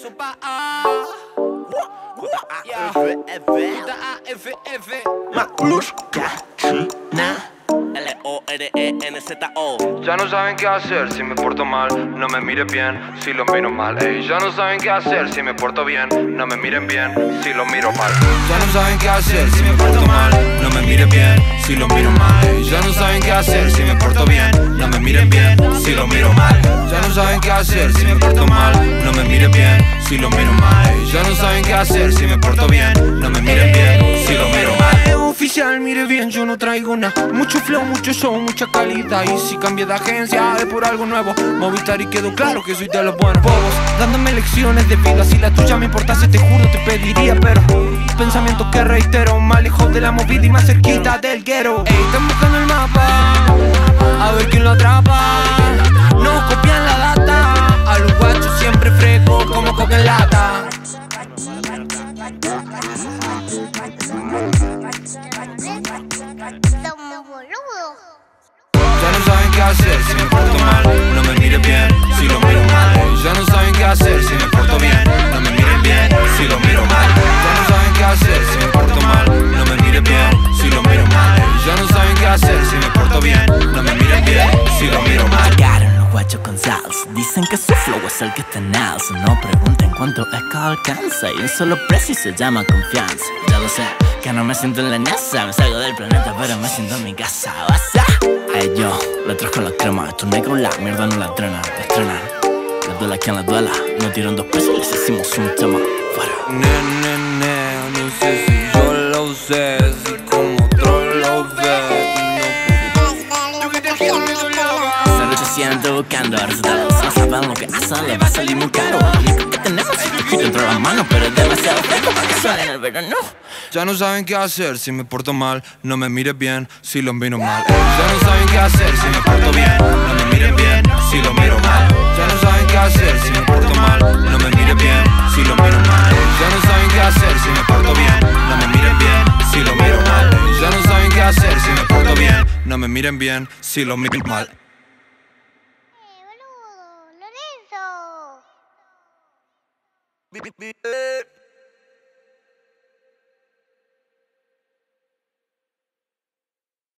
su pa A. Yeah. F, F. L-O-R-E-N-Z-O Ya no saben qué hacer si me porto mal, no me miren bien si lo miro mal. Ey, ya no saben qué hacer si me porto bien, no me miren bien si lo miro mal. Ya no saben qué hacer si me porto mal, no me miren bien si lo miro mal. Ya no saben qué hacer si me porto bien, no me miren bien si lo miro mal. Ya no saben qué hacer si me porto mal, no me miren bien si lo miro mal. Ya no saben qué hacer si me porto bien, no me miren bien si lo miro mal. Eh, oficial, mire bien, yo no traigo nada Mucho flow, mucho show, mucha calidad Y si cambié de agencia es por algo nuevo Movistar y quedó claro que soy de los buenos bobos Dándome lecciones de vida Si la tuya me importase, te juro, te pediría Pero pensamientos que reitero. Más lejos de la movida y más cerquita del guero. Ey, están buscando el mapa A ver quién lo atrapa. No copian la data A los guachos siempre fresco como coca en lata. Ya no saben qué hacer Dicen que su flow es el que en alza No pregunten cuánto es que alcanza. Y un solo precio se llama confianza. Ya lo sé, que no me siento en la NASA. Me salgo del planeta pero me siento en mi casa. Basa Ay yo, letras con la crema. Estos negros la mierda no la entrenan La estrenan Les duela quien les duela. No tiran dos pesos les hicimos un tema Fuera. Ne, ne, ne, no sé si yo lo sé, Son 800 buscando resultados No saben lo que hacen, les va a salir muy caro que tenemos poquito entre las manos Pero es demasiado que Ya no saben qué hacer si me porto mal, no me mires bien si lo miro mal. Ya no saben qué hacer si me porto bien, no me miren bien si lo miro mal. Ya no saben qué hacer si me porto mal, no me miren bien si lo miro mal. Ya no saben qué hacer si me porto bien, no me miren bien si lo miro mal. Ya no saben qué hacer si me porto bien, no me miren bien si lo miro mal. Beep, beep, beep.